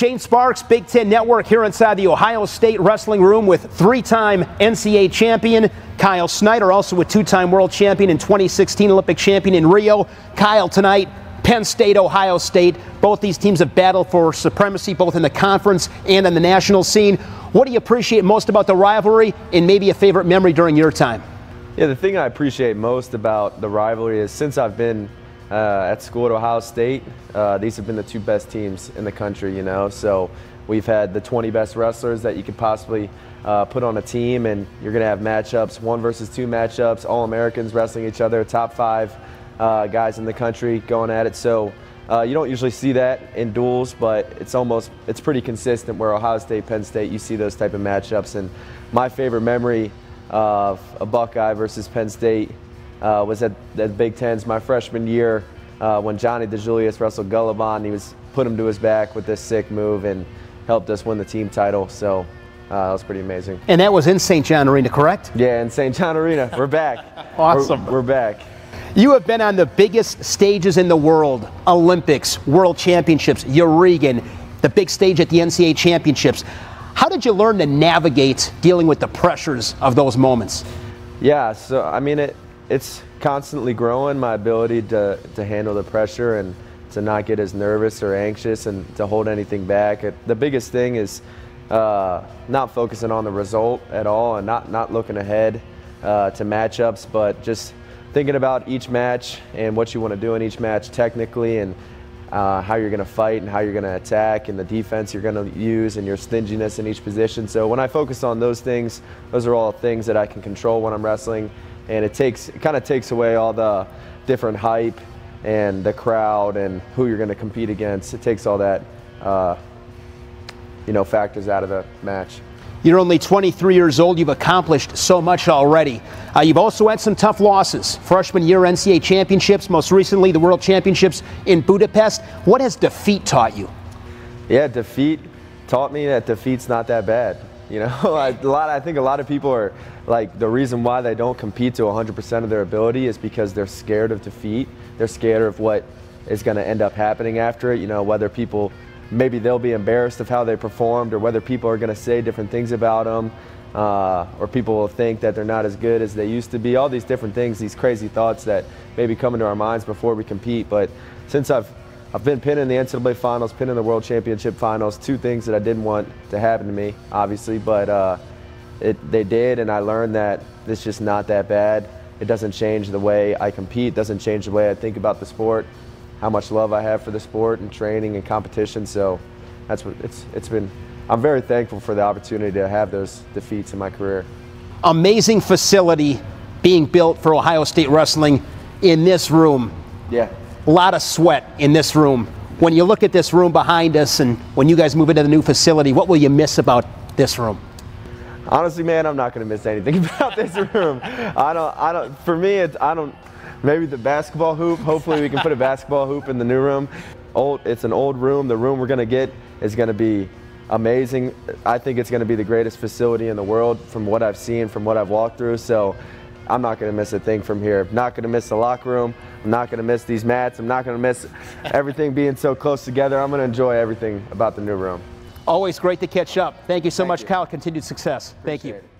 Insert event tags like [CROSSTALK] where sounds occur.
Shane Sparks, Big Ten Network, here inside the Ohio State Wrestling Room with three time NCAA champion Kyle Snyder, also a two time world champion and 2016 Olympic champion in Rio. Kyle tonight, Penn State, Ohio State. Both these teams have battled for supremacy, both in the conference and on the national scene. What do you appreciate most about the rivalry and maybe a favorite memory during your time? Yeah, the thing I appreciate most about the rivalry is since I've been uh, at school at Ohio State, uh, these have been the two best teams in the country, you know. So we've had the 20 best wrestlers that you could possibly uh, put on a team, and you're going to have matchups, one versus two matchups, all Americans wrestling each other, top five uh, guys in the country going at it. So uh, you don't usually see that in duels, but it's almost it's pretty consistent. Where Ohio State, Penn State, you see those type of matchups. And my favorite memory of a Buckeye versus Penn State uh, was at the Big Tens my freshman year uh, when Johnni DiJulius wrestled Gulibon. He was put him to his back with this sick move and helped us win the team title. So uh, that was pretty amazing. And that was in St. John Arena, correct? Yeah, in St. John Arena. We're back. [LAUGHS] awesome. We're, we're back. You have been on the biggest stages in the world Olympics, World Championships, Eureka, the big stage at the NCAA Championships. How did you learn to navigate dealing with the pressures of those moments? Yeah, so I mean, it, it's constantly growing my ability to, to handle the pressure and to not get as nervous or anxious and to hold anything back. The biggest thing is uh, not focusing on the result at all and not, not looking ahead uh, to matchups, but just thinking about each match and what you want to do in each match technically and uh, how you're going to fight and how you're going to attack and the defense you're going to use and your stinginess in each position. So when I focus on those things, those are all things that I can control when I'm wrestling and it takes it kind of takes away all the different hype and the crowd and who you're going to compete against. It takes all that, uh, you know, factors out of the match. You're only 23 years old. You've accomplished so much already. Uh, you've also had some tough losses. Freshman year NCAA championships, most recently the World Championships in Budapest. What has defeat taught you? Yeah, defeat taught me that defeat's not that bad. You know, [LAUGHS] a lot. I think a lot of people are like the reason why they don't compete to 100% of their ability is because they're scared of defeat. They're scared of what is going to end up happening after it. You know, whether people maybe they'll be embarrassed of how they performed, or whether people are going to say different things about them, uh, or people will think that they're not as good as they used to be. All these different things, these crazy thoughts that maybe come into our minds before we compete. But since I've I've been pinned in the NCAA finals, pinned in the World Championship finals. Two things that I didn't want to happen to me, obviously, but uh, it, they did, and I learned that it's just not that bad. It doesn't change the way I compete, doesn't change the way I think about the sport, how much love I have for the sport and training and competition. So that's what it's, it's been. I'm very thankful for the opportunity to have those defeats in my career. Amazing facility being built for Ohio State wrestling in this room. Yeah a lot of sweat in this room. When you look at this room behind us and when you guys move into the new facility, what will you miss about this room? Honestly, man, I'm not going to miss anything [LAUGHS] about this room. I don't, I don't, for me, it's, I don't, maybe the basketball hoop. Hopefully we can put a [LAUGHS] basketball hoop in the new room. Old, it's an old room. The room we're going to get is going to be amazing. I think it's going to be the greatest facility in the world from what I've seen, from what I've walked through. So I'm not going to miss a thing from here. I'm not going to miss the locker room. I'm not going to miss these mats. I'm not going to miss everything being so close together. I'm going to enjoy everything about the new room. Always great to catch up. Thank you so Thank much, you. Kyle. Continued success. Appreciate Thank you. It.